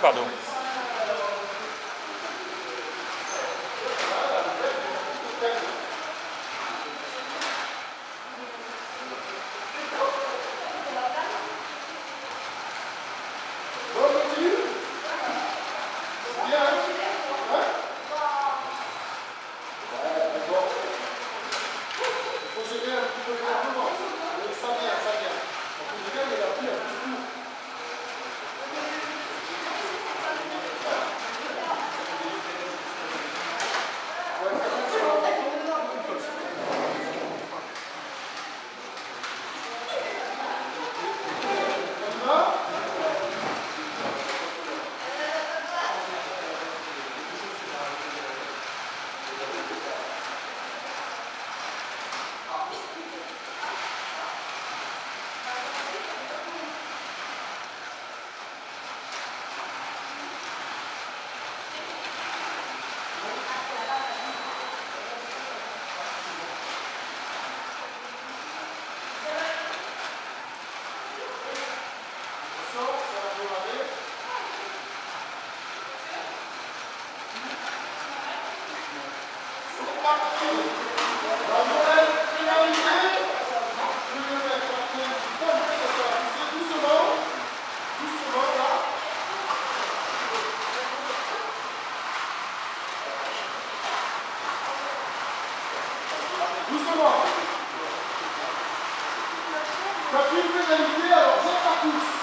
Pardon. Doucement. Quand tu veux valider, alors ta pousse.